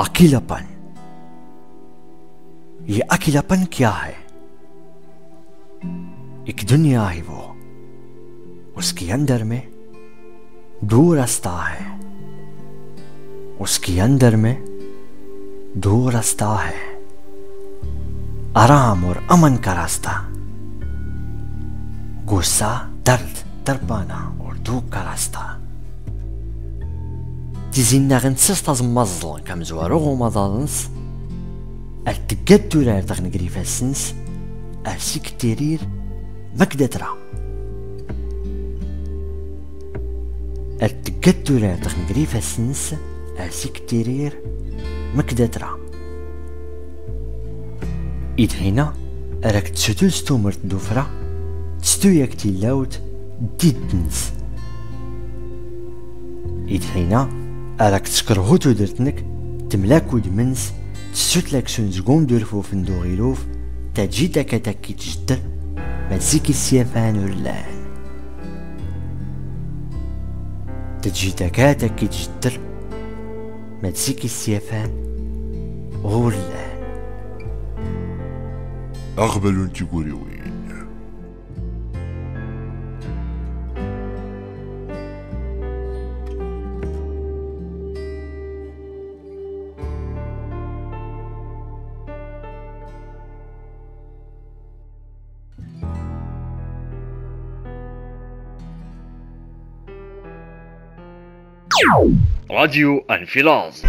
अकेलापन। ये अकेलापन क्या है? एक दुनिया है वो। उसके अंदर में दो रास्ता है। उसके अंदर में दो रास्ता है। आराम और अमन का रास्ता। गुस्सा, दर्द तरपाना और दुख का रास्ता। تزينا غنسس تزمزل كم زوارو غومضالنس التقد تولار تغن قريفا السنس. أرسيك تيرير مكدترا التقد تولار تغن قريفا السنس. أرسيك تيرير مكدترا إذ هنا راك تسوتو ستومر دوفرا. تستو ياك لاوت ديدنس إذ هنا أراك تسكرهو تودرتنك تملاك ودمنس تسوت لك سنزقون دورفو فندوغيلوف تجي تاكا تاكي تجدر ما تزيكي السيافان ورلان تجي تاكا تاكي تجدر ما تزيكي السيافان غورلان أغبل انتي قوريوي راديو انفلاز